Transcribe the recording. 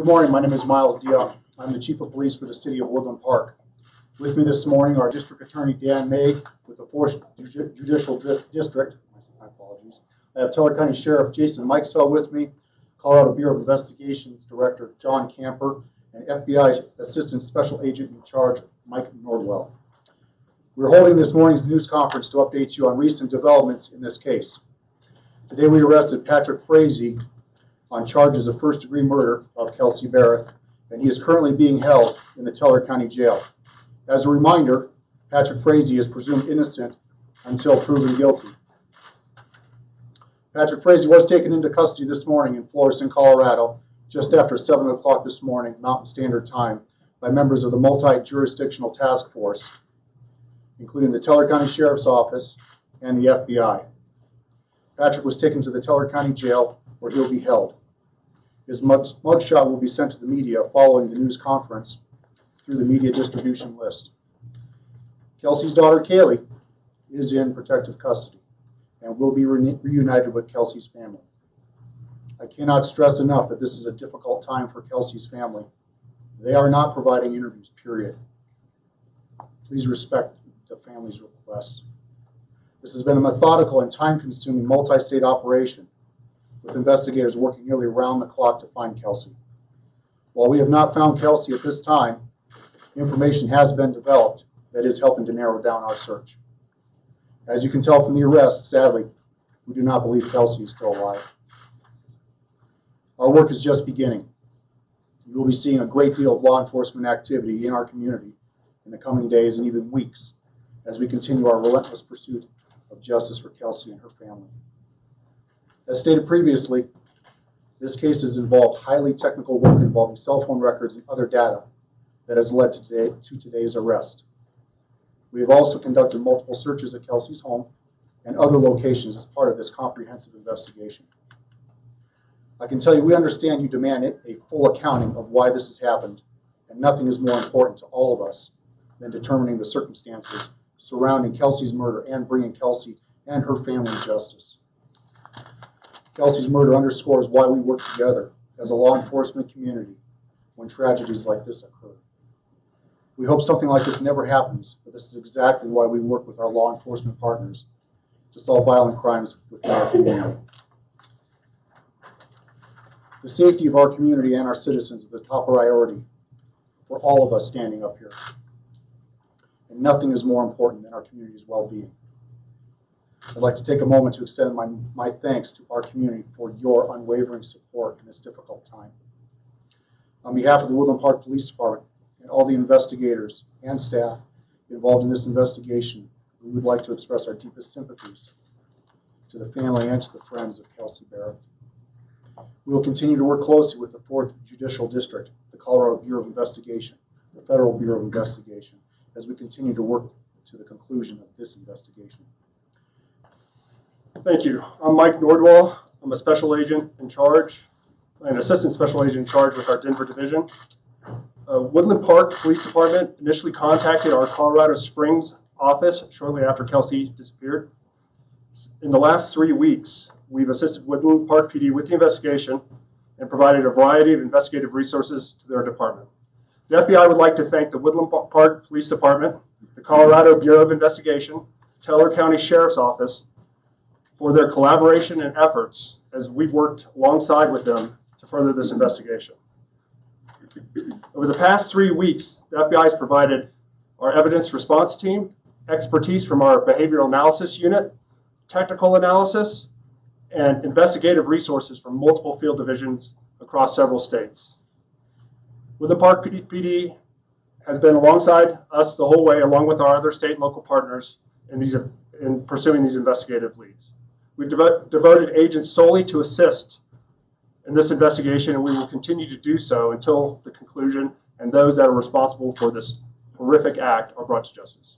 Good morning, my name is Miles De Young. I'm the Chief of Police for the City of Woodland Park. With me this morning are District Attorney Dan May with the Fourth Judicial District. My apologies. I have Teller County Sheriff Jason Mikesell with me, Colorado Bureau of Investigations Director John Camper, and FBI Assistant Special Agent in Charge Mike Nordwell. We're holding this morning's news conference to update you on recent developments in this case. Today, we arrested Patrick Frazee on charges of first-degree murder of Kelsey Berreth, and he is currently being held in the Teller County Jail. As a reminder, Patrick Frazee is presumed innocent until proven guilty. Patrick Frazee was taken into custody this morning in Florissant, Colorado, just after 7 o'clock this morning, Mountain Standard Time, by members of the Multi-Jurisdictional Task Force, including the Teller County Sheriff's Office and the FBI. Patrick was taken to the Teller County Jail where he'll be held. His mugshot will be sent to the media following the news conference through the media distribution list. Kelsey's daughter Kaylee is in protective custody and will be reuni- reunited with Kelsey's family. I cannot stress enough that this is a difficult time for Kelsey's family. They are not providing interviews, period. Please respect the family's request. This has been a methodical and time-consuming multi-state operation with investigators working nearly around the clock to find Kelsey. While we have not found Kelsey at this time, information has been developed that is helping to narrow down our search. As you can tell from the arrest, sadly, we do not believe Kelsey is still alive. Our work is just beginning. You will be seeing a great deal of law enforcement activity in our community in the coming days and even weeks as we continue our relentless pursuit of justice for Kelsey and her family. As stated previously, this case has involved highly technical work involving cell phone records and other data that has led to, today, to today's arrest. We have also conducted multiple searches at Kelsey's home and other locations as part of this comprehensive investigation. I can tell you, we understand you demand a a full accounting of why this has happened, and nothing is more important to all of us than determining the circumstances surrounding Kelsey's murder and bringing Kelsey and her family justice. Kelsey's murder underscores why we work together as a law enforcement community when tragedies like this occur. We hope something like this never happens, but this is exactly why we work with our law enforcement partners to solve violent crimes within our community. The safety of our community and our citizens is the top priority for all of us standing up here. And nothing is more important than our community's well-being. I'd like to take a moment to extend my, my thanks to our community for your unwavering support in this difficult time. On behalf of the Woodland Park Police Department and all the investigators and staff involved in this investigation, we would like to express our deepest sympathies to the family and to the friends of Kelsey Berreth. We will continue to work closely with the Fourth Judicial District, the Colorado Bureau of Investigation, the Federal Bureau of Investigation, as we continue to work to the conclusion of this investigation. Thank you. I'm Mike Nordwall. I'm a special agent in charge, an assistant special agent in charge with our Denver division. Uh, Woodland Park Police Department initially contacted our Colorado Springs office shortly after Kelsey disappeared. In the last three weeks, we've assisted Woodland Park PD with the investigation and provided a variety of investigative resources to their department. The FBI would like to thank the Woodland Park Police Department, the Colorado Bureau of Investigation, Teller County Sheriff's Office, for their collaboration and efforts as we've worked alongside with them to further this investigation. Over the past three weeks, the FBI has provided our evidence response team, expertise from our behavioral analysis unit, technical analysis, and investigative resources from multiple field divisions across several states. Woodland Park PD, PD has been alongside us the whole way, along with our other state and local partners in these in pursuing these investigative leads. We've devo- devoted agents solely to assist in this investigation, and we will continue to do so until the conclusion and those that are responsible for this horrific act are brought to justice.